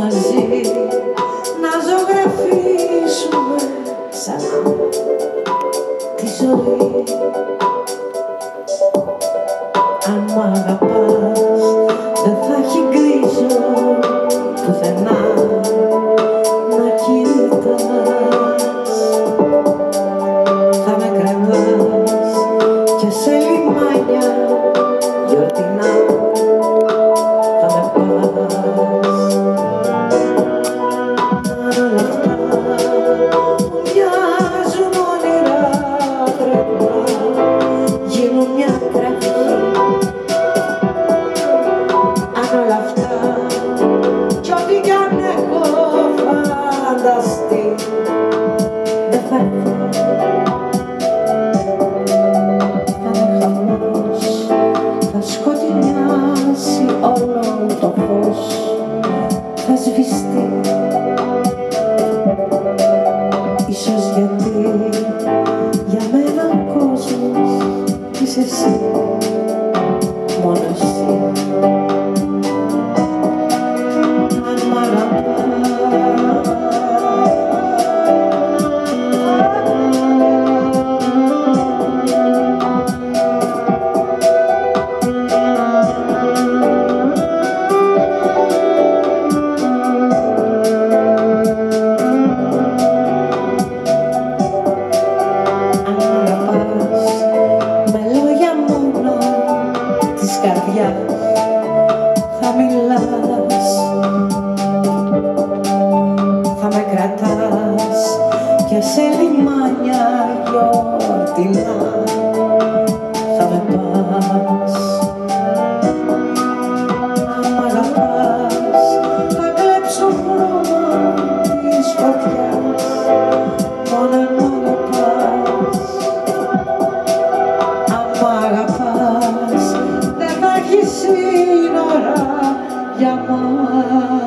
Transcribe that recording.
μαζί να ζωγραφίσουμε σαν τη ζωή. Αν μ' αγαπάς σκοτεινιάσει όλο το φως. Θα σβηστεί. Ίσως γιατί για μένα ο κόσμος είσαι εσύ. Μόνος. θα μιλάς Θα με κρατάς και σε λιμάνια γιορτινά. giấc mơ